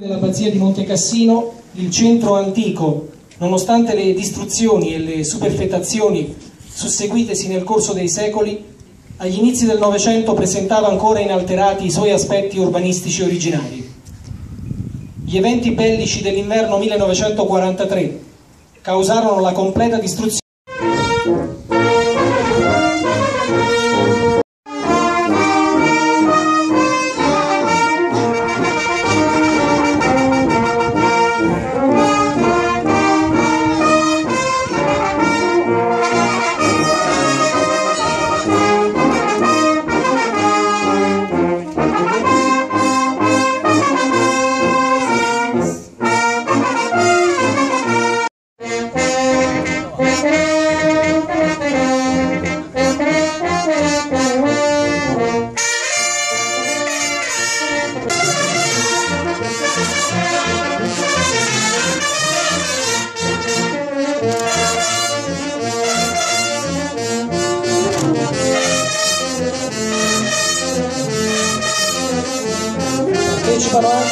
Nell'abbazia di Montecassino, il centro antico, nonostante le distruzioni e le superfettazioni susseguitesi nel corso dei secoli, agli inizi del Novecento presentava ancora inalterati i suoi aspetti urbanistici originari. Gli eventi bellici dell'inverno 1943 causarono la completa distruzione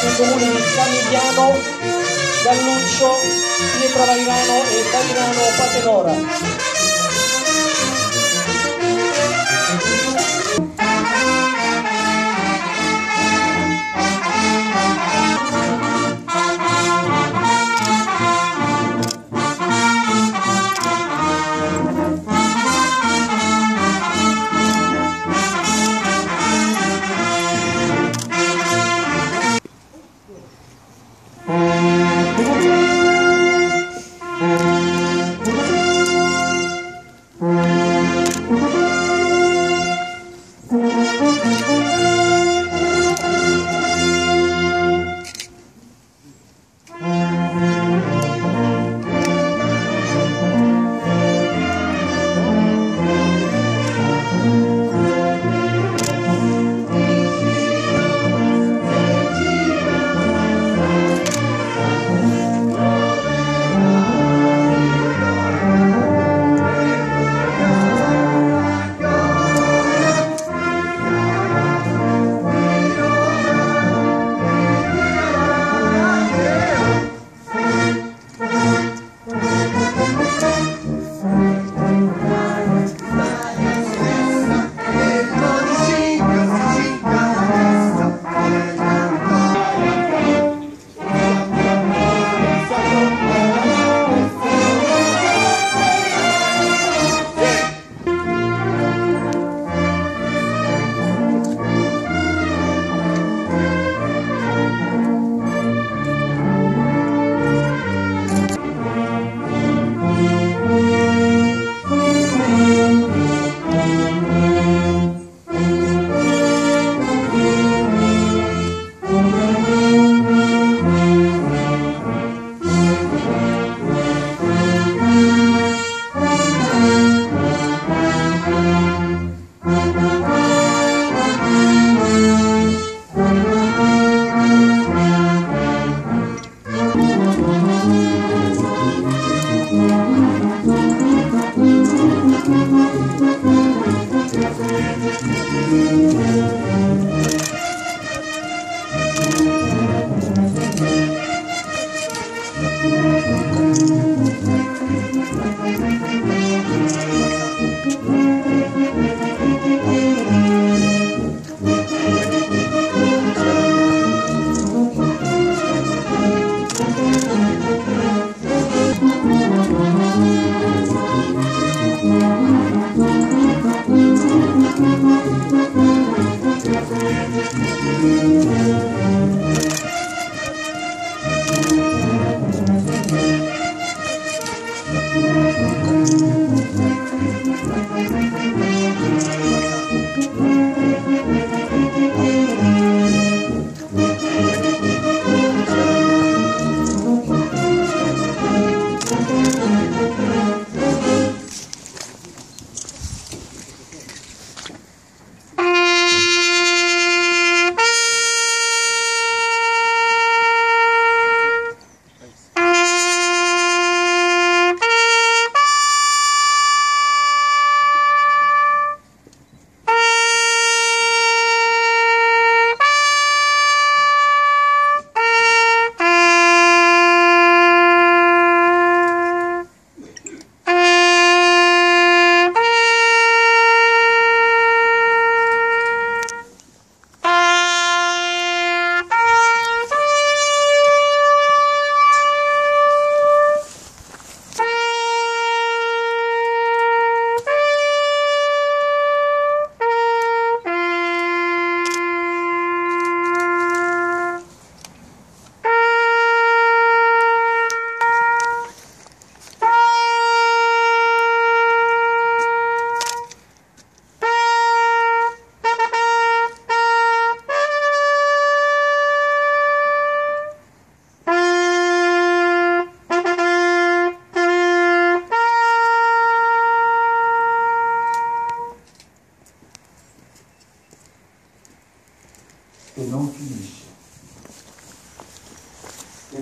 partecipano anche i comuni di Canigliano, Galluccio, Pietro Vairano e Vairano Patenora.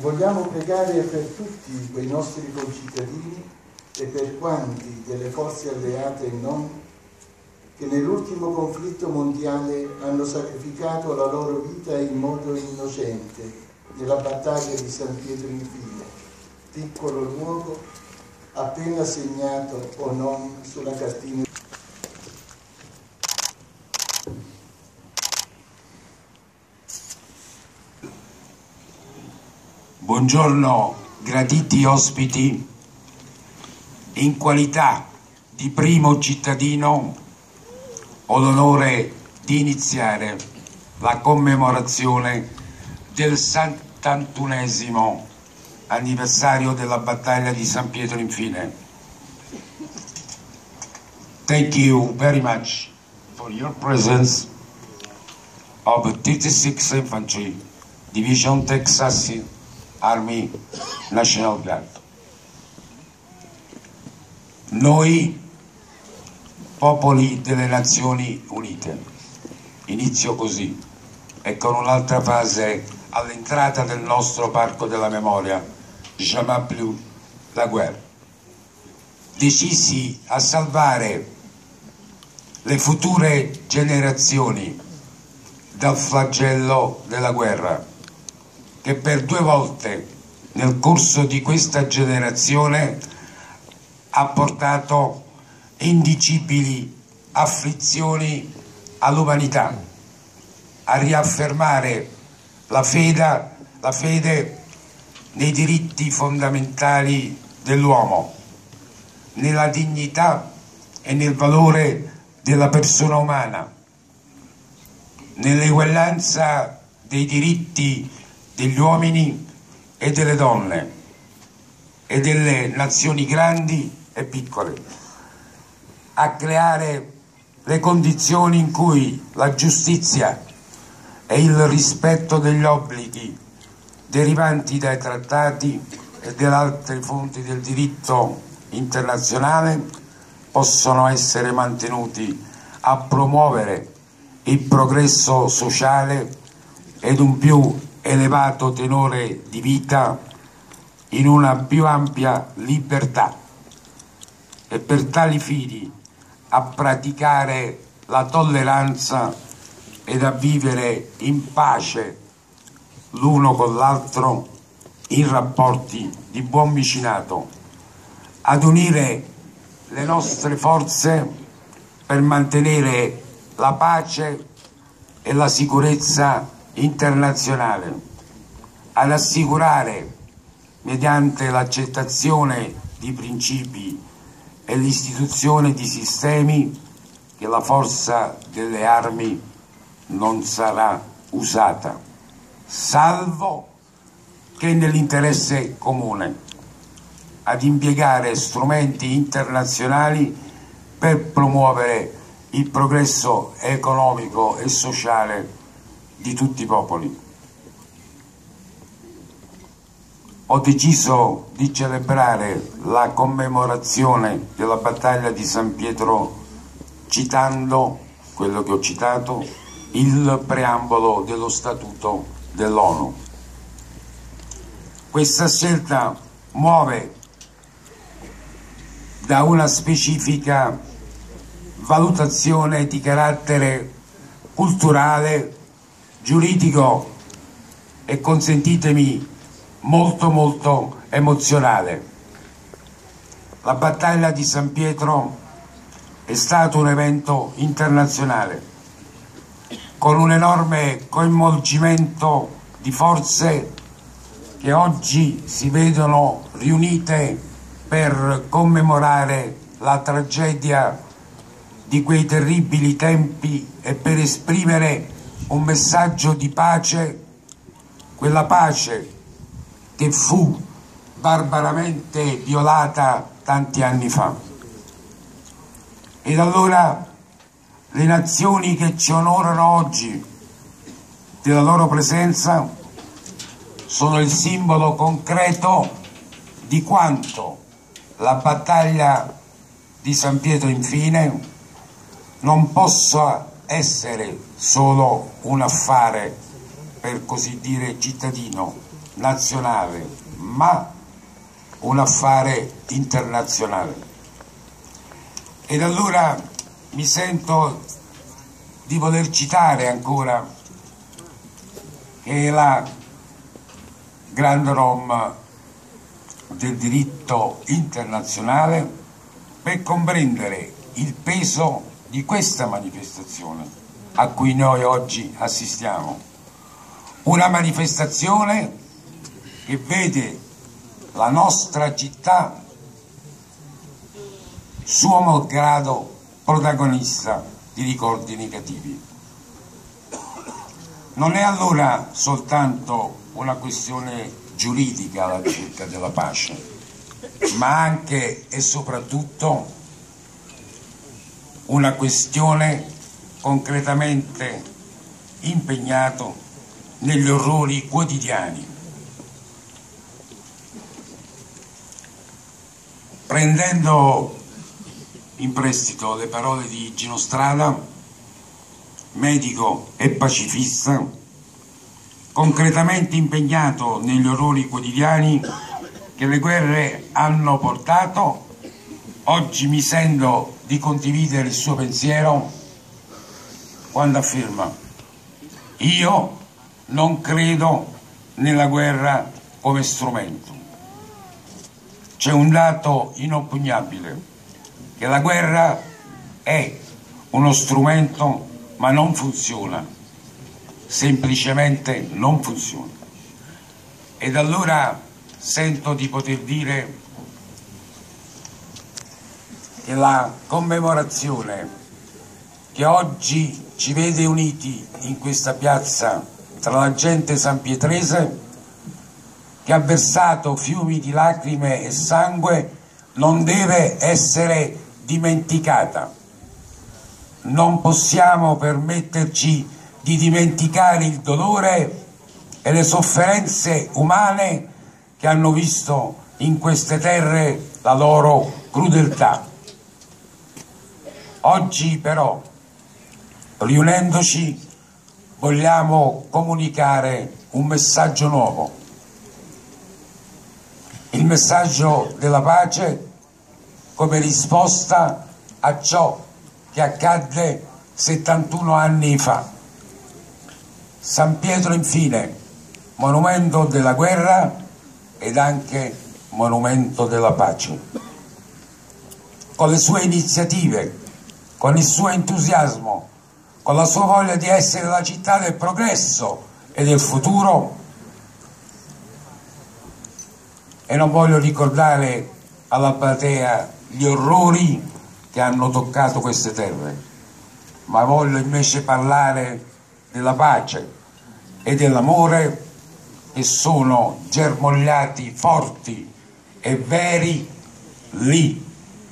Vogliamo pregare per tutti quei nostri concittadini e per quanti delle forze alleate e non che nell'ultimo conflitto mondiale hanno sacrificato la loro vita in modo innocente nella battaglia di San Pietro Infine, piccolo luogo appena segnato o non sulla cartina. Buongiorno graditi ospiti, in qualità di primo cittadino ho l'onore di iniziare la commemorazione del 71 anniversario della battaglia di San Pietro Infine. Thank you very much for your presence of 36th Infantry Division Texas Army National Guard. Noi, popoli delle Nazioni Unite, inizio così e con un'altra fase all'entrata del nostro Parco della Memoria, jamais plus la guerra. Decisi a salvare le future generazioni dal flagello della guerra che per due volte nel corso di questa generazione ha portato indicibili afflizioni all'umanità, a riaffermare la fede, la fede nei diritti fondamentali dell'uomo, nella dignità e nel valore della persona umana, nell'eguaglianza dei diritti degli uomini e delle donne e delle nazioni grandi e piccole, a creare le condizioni in cui la giustizia e il rispetto degli obblighi derivanti dai trattati e dalle altre fonti del diritto internazionale possono essere mantenuti a promuovere il progresso sociale ed un più elevato tenore di vita in una più ampia libertà. E per tali fini a praticare la tolleranza ed a vivere in pace l'uno con l'altro in rapporti di buon vicinato, ad unire le nostre forze per mantenere la pace e la sicurezza internazionale, ad assicurare, mediante l'accettazione di principi e l'istituzione di sistemi, che la forza delle armi non sarà usata, salvo che nell'interesse comune, ad impiegare strumenti internazionali per promuovere il progresso economico e sociale di tutti i popoli. Ho deciso di celebrare la commemorazione della battaglia di San Pietro citando quello che ho citato, il preambolo dello Statuto dell'ONU. Questa scelta muove da una specifica valutazione di carattere culturale giuridico e consentitemi molto molto emozionale. La battaglia di San Pietro è stato un evento internazionale con un enorme coinvolgimento di forze che oggi si vedono riunite per commemorare la tragedia di quei terribili tempi e per esprimere un messaggio di pace, quella pace che fu barbaramente violata tanti anni fa. Ed allora le nazioni che ci onorano oggi della loro presenza sono il simbolo concreto di quanto la battaglia di San Pietro infine non possa essere solo un affare, per così dire, cittadino, nazionale, ma un affare internazionale. Ed allora mi sento di voler citare ancora che la grande Rom del diritto internazionale per comprendere il peso di questa manifestazione a cui noi oggi assistiamo. Una manifestazione che vede la nostra città suo malgrado protagonista di ricordi negativi. Non è allora soltanto una questione giuridica la ricerca della pace, ma anche e soprattutto una questione concretamente impegnato negli orrori quotidiani. Prendendo in prestito le parole di Gino Strada, medico e pacifista, concretamente impegnato negli orrori quotidiani che le guerre hanno portato, oggi mi sento di condividere il suo pensiero quando afferma io non credo nella guerra come strumento. C'è un dato inoppugnabile che la guerra è uno strumento ma non funziona, semplicemente non funziona. Ed allora sento di poter dire che la commemorazione che oggi ci vede uniti in questa piazza tra la gente sanpietrese che ha versato fiumi di lacrime e sangue non deve essere dimenticata. Non possiamo permetterci di dimenticare il dolore e le sofferenze umane che hanno visto in queste terre la loro crudeltà. Oggi però, riunendoci, vogliamo comunicare un messaggio nuovo, il messaggio della pace come risposta a ciò che accadde 71 anni fa. San Pietro infine, monumento della guerra ed anche monumento della pace. Con le sue iniziative, con il suo entusiasmo, con la sua voglia di essere la città del progresso e del futuro, e non voglio ricordare alla platea gli orrori che hanno toccato queste terre, ma voglio invece parlare della pace e dell'amore che sono germogliati forti e veri lì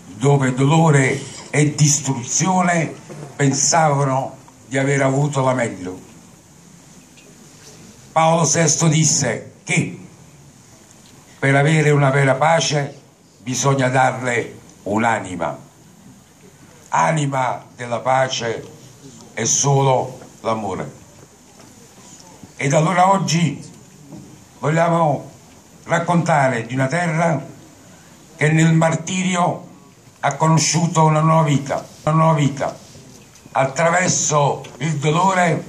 dove dolore e distruzione pensavano di aver avuto la meglio. Paolo VI disse che per avere una vera pace bisogna darle un'anima. Anima della pace è solo l'amore. Ed allora oggi vogliamo raccontare di una terra che nel martirio ha conosciuto una nuova vita, una nuova vita. Attraverso il dolore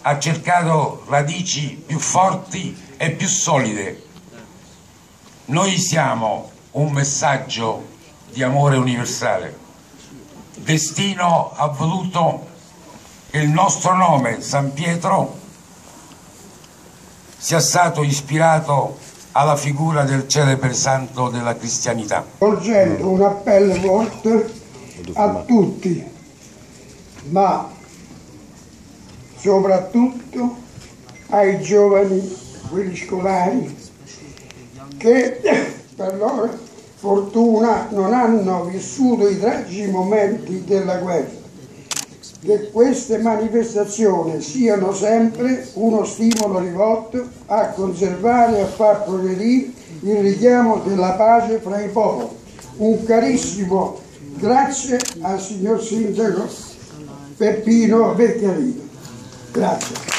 ha cercato radici più forti e più solide. Noi siamo un messaggio di amore universale. Destino ha voluto che il nostro nome, San Pietro, sia stato ispirato alla figura del celebre santo della cristianità. Porgendo un appello forte a tutti, ma soprattutto ai giovani, quelli scolari, che per loro fortuna non hanno vissuto i tragici momenti della guerra. Che queste manifestazioni siano sempre uno stimolo rivolto a conservare e a far progredire il richiamo della pace fra i popoli. Un carissimo grazie al signor Sindaco Peppino Vecchiarino. Grazie.